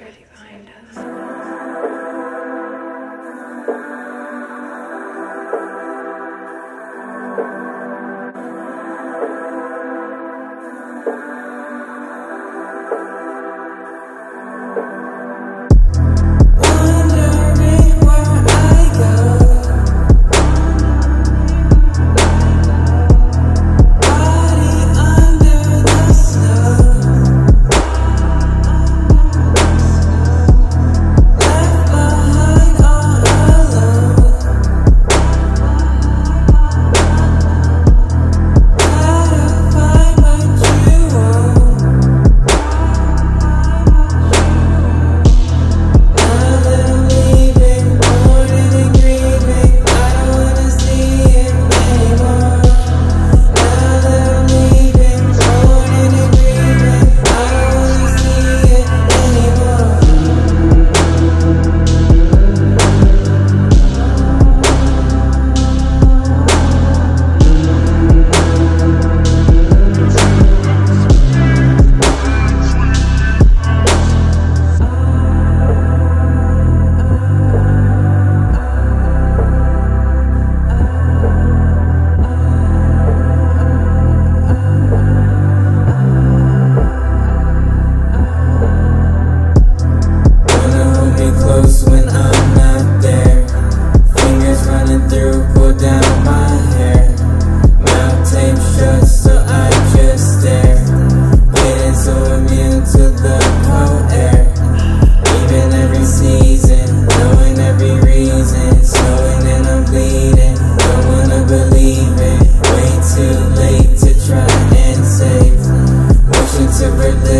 6.30 behind us. season, knowing every reason, snowing and I'm bleeding, don't wanna believe it, way too late to try and save, wishing to relive.